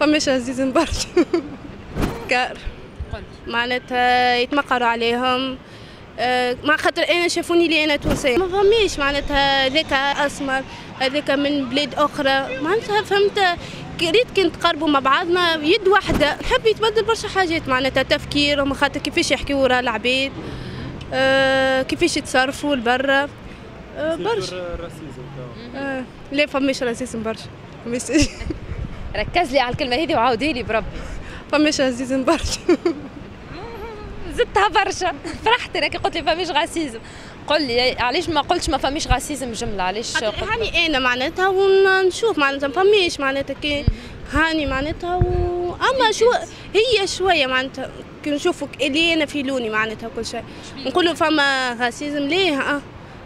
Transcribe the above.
فماش عزيز برشا. كار. معناتها يتمقروا عليهم. آه، مع خاطر أنا شافوني لي أنا تونسيه ما فماش معناتها هذاك أسمر هذاك من بلاد أخرى. معناتها فهمت ريت كي نتقربوا مع بعضنا يد واحدة. نحب يتبدل برشا حاجات معناتها تفكيرهم خاطر كيفاش يحكيوا ورا العباد. آه، كيفاش يتصرفوا لبرا. آه، برشا. لا فماش racisme برشا. فماش ركز لي على الكلمة هذه وعاودي لي بربي. فماش racisme برشا. زدتها برشا. فرحت راكي قلت لي فماش racisme. قل لي علاش ما قلتش ما فماش racisme جملة؟ علاش هاني أنا معناتها ونشوف. معناتها فماش معناتها كي هاني معناتها و... أما شو هي شوية معناتها. كي نشوفك اللي أنا في لوني معناتها كل شيء. نقولوا فما racisme ليه؟ آه.